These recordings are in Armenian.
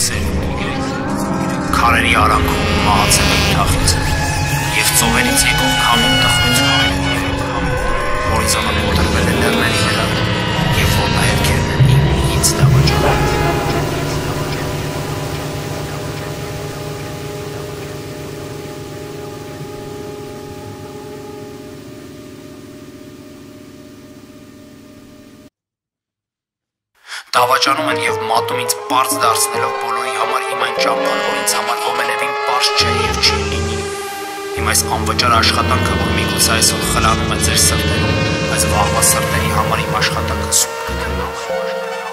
exit. Քարերի արանքում մահացել էին թախիցը եւ ծովերից եկող քամին տխրություն որի զամը մոտրվել է լեռների վրա եւ կերն են ինձ դավաճան Դավաճանում են եւ մատում ինձ པարզ դարձնելով բոլորի համար իմ այն ճամփան, որ ինձ համար པարզ չէ եւ չի լինի։ Իմ այս անվճար աշխատանքը, որ միգուցե այսօր խլանում է ձեր սրտերում, բայց վաղվա սրտերի համար իմ աշխատանքը սուտ կդնա։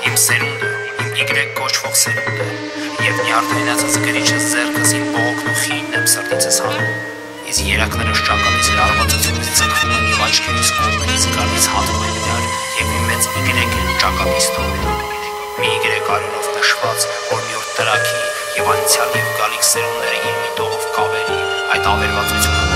Իմ սերունդը, իմ Y կոչվող սերունդը եւ նյարդայնացած գրիչը ձերքս իմ բողոքն ու խինն եմ սրտիցս հանում։ Իսկ երակները շճակալից լարվածությունից ցկվում են եւ աչքերից կողմերից գալիս հատում են իրար եւ մի մեծ Y են ճակատից թողնում։ Մի Y արյունով նշված, որ մի օր տրակի եւ անցյալ եւ գալիք սերունդները իր